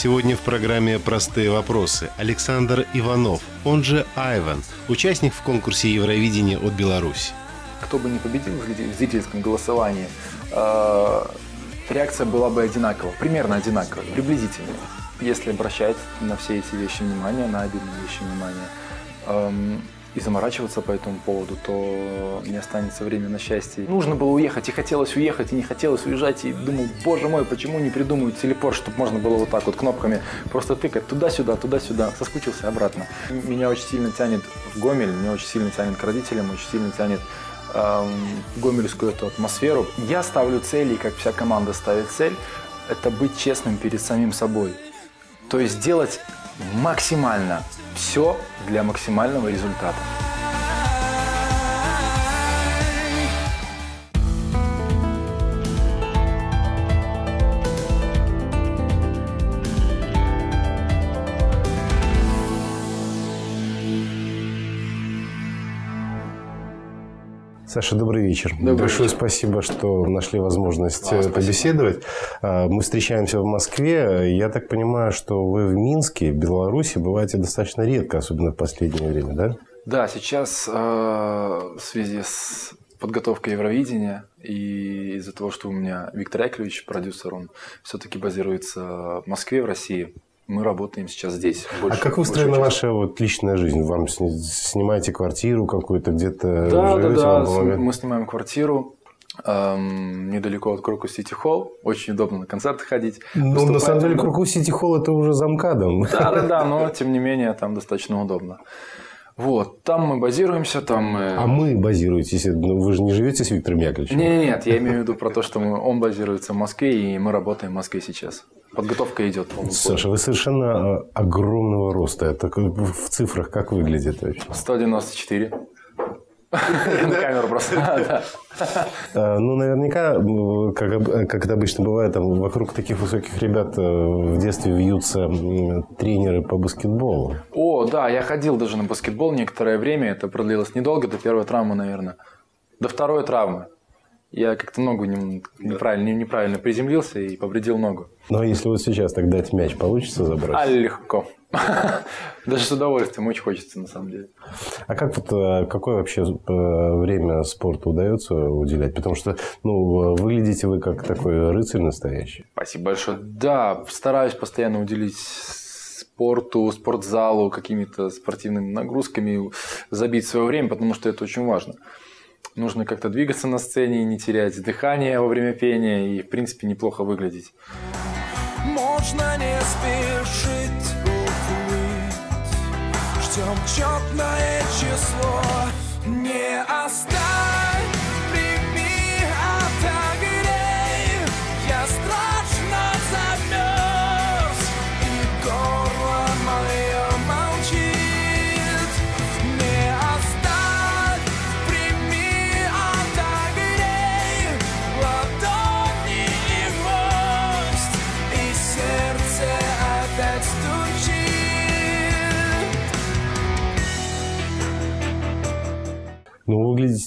Сегодня в программе «Простые вопросы» Александр Иванов, он же Айван, участник в конкурсе Евровидения от Беларуси. Кто бы ни победил в зрительском голосовании, э, реакция была бы одинакова, примерно одинаковая, приблизительно. Если обращать на все эти вещи внимание, на обидные вещи внимание, эм, и заморачиваться по этому поводу, то не останется времени на счастье. Нужно было уехать, и хотелось уехать, и не хотелось уезжать, и думал, боже мой, почему не придумают телепорт, чтобы можно было вот так вот кнопками просто тыкать туда-сюда, туда-сюда, соскучился обратно. Меня очень сильно тянет в Гомель, меня очень сильно тянет к родителям, очень сильно тянет эм, гомельскую эту атмосферу. Я ставлю цели, как вся команда ставит цель, это быть честным перед самим собой. То есть делать максимально все для максимального результата. Саша, добрый вечер. Добрый Большое вечер. спасибо, что нашли возможность Вам э, спасибо. побеседовать. А, Мы встречаемся в Москве. Я так понимаю, что вы в Минске, Беларуси, бываете достаточно редко, особенно в последнее время, да? Да, сейчас э, в связи с подготовкой Евровидения и из-за того, что у меня Виктор Яковлевич, продюсер, он все-таки базируется в Москве, в России, мы работаем сейчас здесь. а Больше- как выстроена большую часть. ваша вот личная жизнь? Вам сни- снимаете квартиру какую-то, где-то Да, да, живете, да. вам с- помогают? Мы снимаем квартиру эм, недалеко от Крокус Сити Холл. Очень удобно на концерты ходить. Ну, на самом деле, Круку Сити Холл это уже за МКАДом. Да, да, да, но тем не менее там достаточно удобно. Вот, там мы базируемся, там мы... А мы базируетесь, ну, вы же не живете с Виктором Яковлевичем? Не, нет, я имею в виду про то, что мы, он базируется в Москве, и мы работаем в Москве сейчас. Подготовка идет. Саша, вы совершенно а, огромного роста. Это в цифрах как выглядит вообще? 194. Я на камеру просто. А, Ну, наверняка, как, это обычно бывает, там вокруг таких высоких ребят э, в детстве вьются тренеры по баскетболу. О, да, я ходил даже на баскетбол некоторое время. Это продлилось недолго, до первой травмы, наверное. До второй травмы. Я как-то ногу не- неправильно, неправильно приземлился и повредил ногу. Но если вот сейчас так дать мяч, получится забрать? А легко. Даже с удовольствием, очень хочется на самом деле. А как вот, э, какое вообще э, время спорту удается уделять? Потому что, ну, выглядите вы как такой рыцарь настоящий. Спасибо большое. Да, стараюсь постоянно уделить спорту, спортзалу, какими-то спортивными нагрузками, забить свое время, потому что это очень важно. Нужно как-то двигаться на сцене, не терять дыхание во время пения и, в принципе, неплохо выглядеть. Можно не спешить уплыть Ждем четное число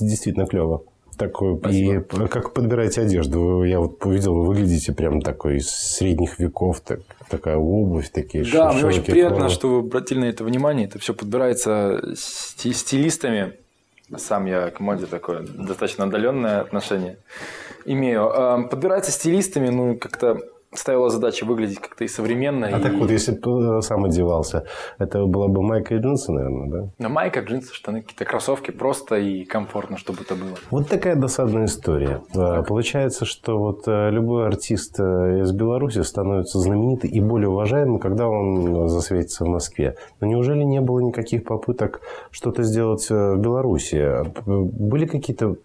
выглядите действительно клево. Такой, и как подбираете одежду? Я вот увидел, вы выглядите прям такой из средних веков, так, такая обувь, такие Да, мне очень приятно, формы. что вы обратили на это внимание. Это все подбирается сти- стилистами. Сам я к моде такое достаточно отдаленное отношение имею. А, Подбирается стилистами, ну, как-то ставила задача выглядеть как-то и современно. А и... так вот, если бы э, сам одевался, это была бы майка и джинсы, наверное, да? На майка, джинсы, штаны, какие-то кроссовки, просто и комфортно, чтобы это было. Вот такая досадная история. Э, Получается, что вот э, любой артист из Беларуси становится знаменитый и более уважаемым, когда он засветится в Москве. Но неужели не было никаких попыток что-то сделать в Беларуси? Были какие-то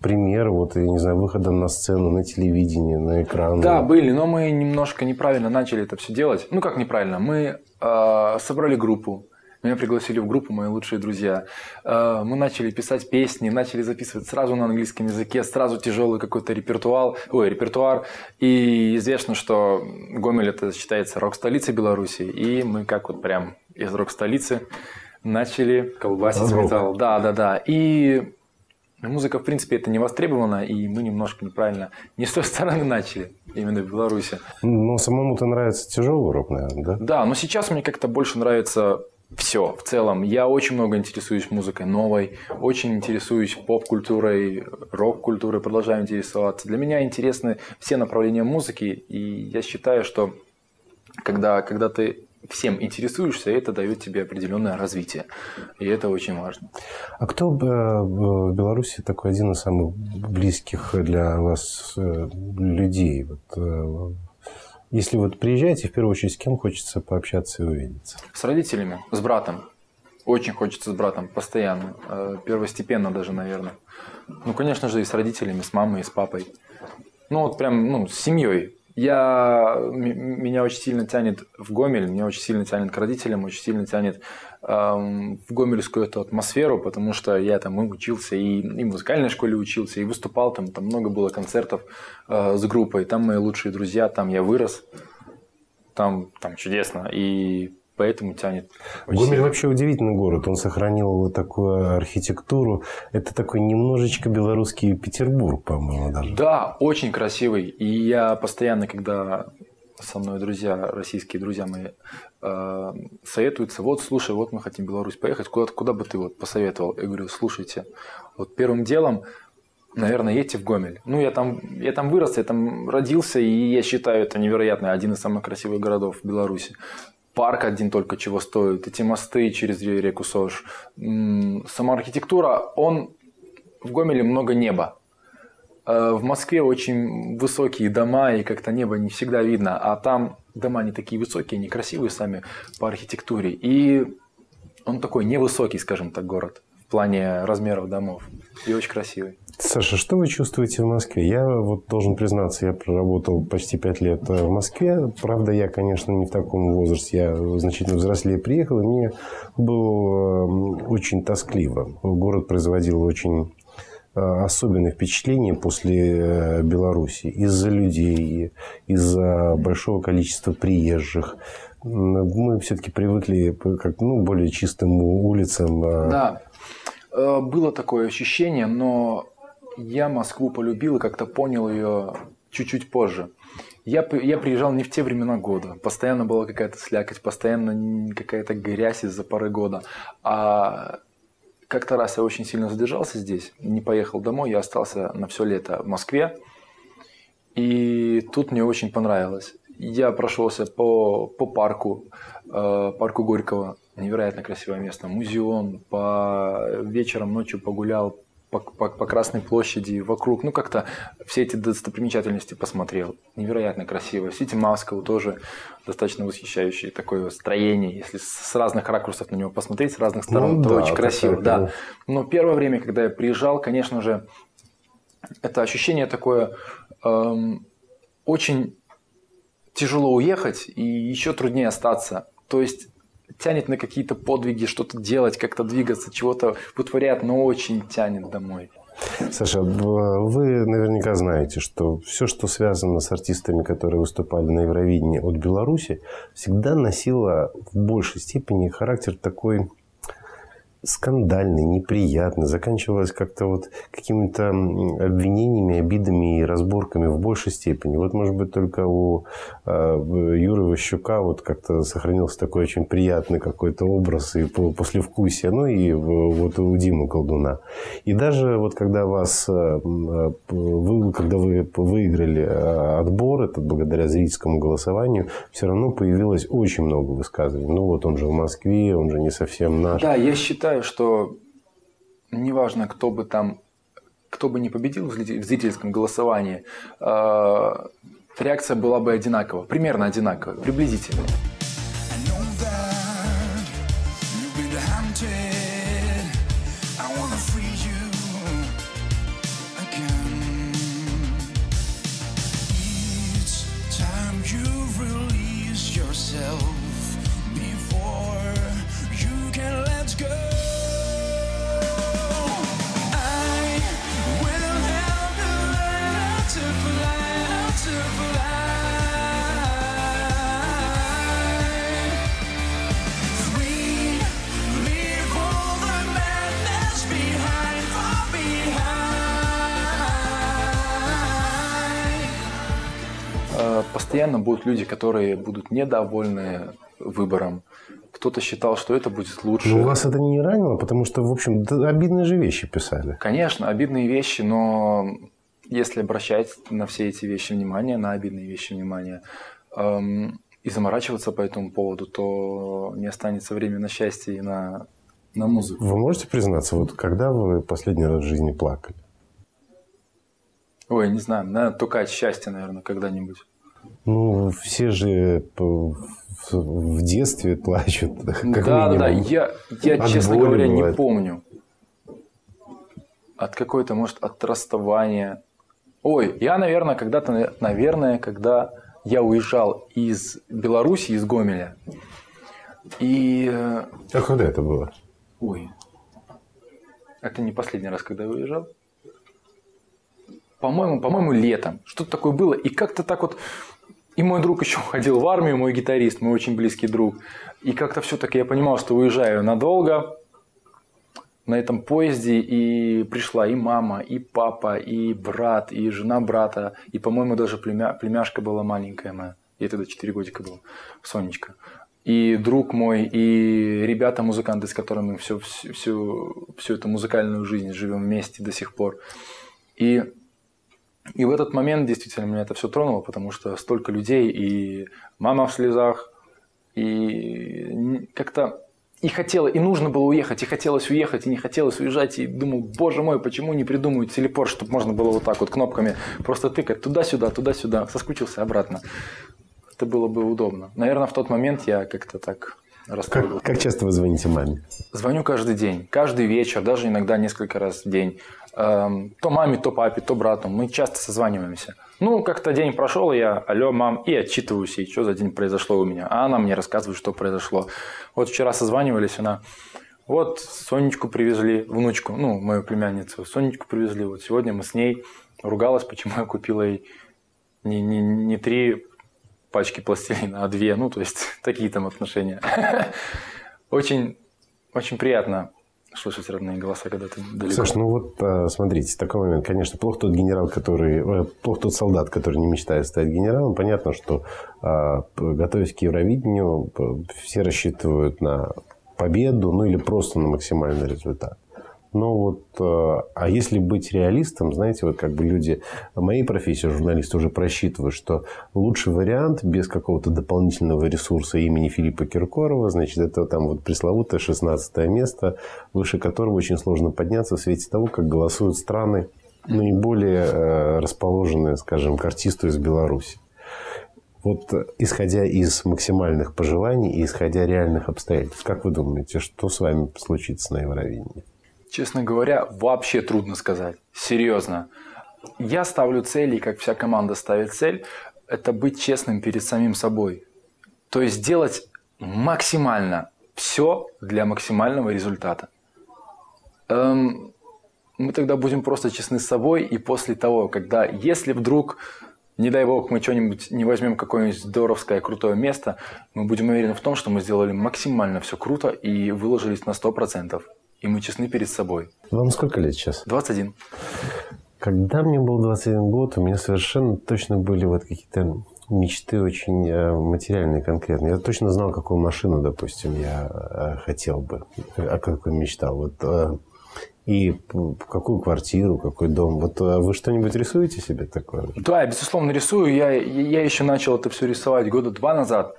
примеры, вот, я не знаю, выхода на сцену, на телевидении, на экран? Да, были, но мы немножко неправильно начали это все делать. Ну, как неправильно? Мы э, собрали группу. Меня пригласили в группу мои лучшие друзья. Э, мы начали писать песни, начали записывать сразу на английском языке, сразу тяжелый какой-то репертуар, ой, репертуар. И известно, что Гомель это считается рок-столицей Беларуси. И мы как вот прям из рок-столицы начали колбасить металл. Да, да, да. И Музыка, в принципе, это не востребовано, и мы немножко неправильно, не с той стороны начали, именно в Беларуси. Но самому-то нравится тяжелый рок, наверное, да? Да, но сейчас мне как-то больше нравится все в целом. Я очень много интересуюсь музыкой новой, очень интересуюсь поп-культурой, рок-культурой, продолжаю интересоваться. Для меня интересны все направления музыки, и я считаю, что когда, когда ты всем интересуешься, это дает тебе определенное развитие. И это очень важно. А кто в Беларуси такой один из самых близких для вас э, людей? Вот, э, если вот приезжаете, в первую очередь, с кем хочется пообщаться и увидеться? С родителями, с братом. Очень хочется с братом, постоянно. Э, первостепенно даже, наверное. Ну, конечно же, и с родителями, с мамой, и с папой. Ну, вот прям, ну, с семьей. Я, меня очень сильно тянет в Гомель, меня очень сильно тянет к родителям, очень сильно тянет эм, в гомельскую эту атмосферу, потому что я там и учился, и, и в музыкальной школе учился, и выступал там, там много было концертов э, с группой, там мои лучшие друзья, там я вырос, там, там чудесно, и поэтому тянет. Гомель сильно. вообще удивительный город. Он сохранил вот такую архитектуру. Это такой немножечко белорусский Петербург, по-моему, даже. Да, очень красивый. И я постоянно, когда со мной друзья, российские друзья мои, э, советуются, вот, слушай, вот мы хотим в Беларусь поехать, куда, куда бы ты вот посоветовал? Я говорю, слушайте, вот первым делом, наверное, едьте в Гомель. Ну, я там, я там вырос, я там родился, и я считаю, это невероятно, один из самых красивых городов в Беларуси парк один только чего стоит, эти мосты через реку Сож. Сама архитектура, он в Гомеле много неба. Э, в Москве очень высокие дома, и как-то небо не всегда видно, а там дома не такие высокие, не красивые сами по архитектуре. И он такой невысокий, скажем так, город плане размеров домов. И очень красивый. Саша, что вы чувствуете в Москве? Я вот должен признаться, я проработал почти пять лет э, в Москве. Правда, я, конечно, не в таком возрасте. Я значительно взрослее приехал, и мне было очень тоскливо. Город производил очень э, особенное впечатление после э, Беларуси из-за людей, из-за большого количества приезжих. Мы все-таки привыкли к ну, более чистым улицам. Да, было такое ощущение, но я Москву полюбил и как-то понял ее чуть-чуть позже. Я, я приезжал не в те времена года. Постоянно была какая-то слякоть, постоянно какая-то грязь из-за пары года. А как-то раз я очень сильно задержался здесь, не поехал домой, я остался на все лето в Москве. И тут мне очень понравилось. Я прошелся по, по парку, э, парку Горького. Невероятно красивое место. Музеон. По вечером, ночью погулял по, по, по Красной площади, вокруг, ну как-то все эти достопримечательности посмотрел. Невероятно красиво. Сити Москва тоже достаточно восхищающее такое строение. Если с разных ракурсов на него посмотреть, с разных сторон, ну, то да, очень красиво. Да. Но первое время, когда я приезжал, конечно же, это ощущение такое эм, очень тяжело уехать и еще труднее остаться. То есть тянет на какие-то подвиги, что-то делать, как-то двигаться, чего-то вытворять, но очень тянет домой. Саша, вы наверняка знаете, что все, что связано с артистами, которые выступали на Евровидении от Беларуси, всегда носило в большей степени характер такой скандальный, неприятный, заканчивалось как-то вот какими-то обвинениями, обидами и разборками в большей степени. Вот, может быть, только у э, Юры Ващука вот как-то сохранился такой очень приятный какой-то образ и послевкусие, ну и вот у Димы Колдуна. И даже вот когда вас, э, вы, когда вы выиграли отбор, это благодаря зрительскому голосованию, все равно появилось очень много высказываний. Ну вот он же в Москве, он же не совсем наш. Да, я считаю, считаю, что неважно, кто бы там, кто бы не победил в зрительском голосовании, э, реакция была бы одинакова, примерно одинаковая, приблизительно. Yourself постоянно будут люди, которые будут недовольны выбором. Кто-то считал, что это будет лучше. Но у вас это не ранило, потому что, в общем, обидные же вещи писали. Конечно, обидные вещи, но если обращать на все эти вещи внимание, на обидные вещи внимание, эм, и заморачиваться по этому поводу, то не останется времени на счастье и на, на музыку. Вы можете признаться, вот когда вы последний раз в жизни плакали? Ой, не знаю, наверное, только от счастья, наверное, когда-нибудь. Ну, все же в детстве плачут. Как да, минимум. да, я, я честно говоря, бывает. не помню. От какой-то, может, от расставания. Ой, я, наверное, когда-то, наверное, когда я уезжал из Беларуси, из Гомеля. И... Э, а когда это было? Ой, это не последний раз, когда я уезжал. По-моему, по-моему, летом. Что-то такое было. И как-то так вот... И мой друг еще ходил в армию, мой гитарист, мой очень близкий друг. И как-то все-таки я понимал, что уезжаю надолго на этом поезде, и пришла и мама, и папа, и брат, и жена брата, и, по-моему, даже племя, племяшка была маленькая моя. Ей тогда 4 годика было, Сонечка. И друг мой, и ребята-музыканты, с которыми мы всю, всю, всю эту музыкальную жизнь живем вместе до сих пор. И, и в этот момент действительно меня это все тронуло, потому что столько людей, и мама в слезах, и как-то и хотела, и нужно было уехать, и хотелось уехать, и не хотелось уезжать, и думал, боже мой, почему не придумают телепорт, чтобы можно было вот так вот кнопками просто тыкать туда-сюда, туда-сюда, соскучился обратно. Это было бы удобно. Наверное, в тот момент я как-то так как, как часто вы звоните маме? Звоню каждый день, каждый вечер, даже иногда несколько раз в день. Эм, то маме, то папе, то брату. Мы часто созваниваемся. Ну, как-то день прошел, я, алло, мам, и отчитываюсь, и что за день произошло у меня. А она мне рассказывает, что произошло. Вот вчера созванивались, она, вот Сонечку привезли, внучку, ну, мою племянницу, Сонечку привезли. Вот сегодня мы с ней ругалась, почему я купила ей не, не, не три пачки пластилина, а две, ну, то есть такие там отношения. Очень, очень приятно слышать родные голоса, когда ты далеко. Саш, ну вот а, смотрите, такой момент. Конечно, плохо тот генерал, который... Э, плохо тот солдат, который не мечтает стать генералом. Понятно, что а, готовясь к Евровидению, все рассчитывают на победу, ну или просто на максимальный результат. Но вот, э, а если быть реалистом, знаете, вот как бы люди моей профессии, журналисты, уже просчитывают, что лучший вариант без какого-то дополнительного ресурса имени Филиппа Киркорова, значит, это там вот пресловутое 16 место, выше которого очень сложно подняться в свете того, как голосуют страны, наиболее э, расположенные, скажем, к артисту из Беларуси. Вот исходя из максимальных пожеланий и исходя реальных обстоятельств, как вы думаете, что с вами случится на Евровидении? Честно говоря, вообще трудно сказать. Серьезно. Я ставлю цели, как вся команда ставит цель, это быть честным перед самим собой. То есть делать максимально все для максимального результата. Эм, мы тогда будем просто честны с собой, и после того, когда, если вдруг, не дай бог, мы что-нибудь не возьмем какое-нибудь здоровское, крутое место, мы будем уверены в том, что мы сделали максимально все круто и выложились на 100% и мы честны перед собой. Вам сколько лет сейчас? 21. Когда мне был 21 год, у меня совершенно точно были вот какие-то мечты очень э, материальные, конкретные. Я точно знал, какую машину, допустим, я э, хотел бы, о какой мечтал. Вот, э, и какую квартиру, какой дом. Вот вы что-нибудь рисуете себе такое? Да, я, безусловно, рисую. Я, я еще начал это все рисовать года два назад.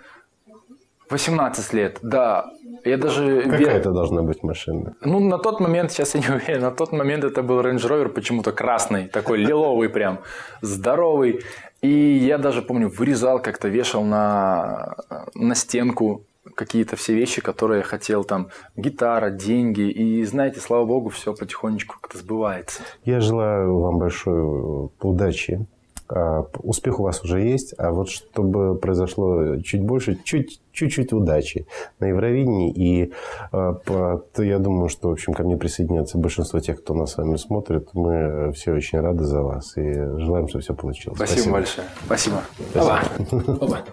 18 лет, да. Я даже... Какая это должна быть машина? Ну, на тот момент, сейчас я не уверен, на тот момент это был Range Rover почему-то красный, такой лиловый прям, здоровый. И я даже, помню, вырезал как-то, вешал на, на стенку какие-то все вещи, которые я хотел, там, гитара, деньги. И, знаете, слава богу, все потихонечку как-то сбывается. Я желаю вам большой удачи успех у вас уже есть, а вот чтобы произошло чуть больше, чуть, чуть-чуть удачи на Евровидении. И а, я думаю, что, в общем, ко мне присоединятся большинство тех, кто нас с вами смотрит. Мы все очень рады за вас и желаем, чтобы все получилось. Спасибо, Спасибо. большое. Спасибо. Спасибо. Оба. Оба.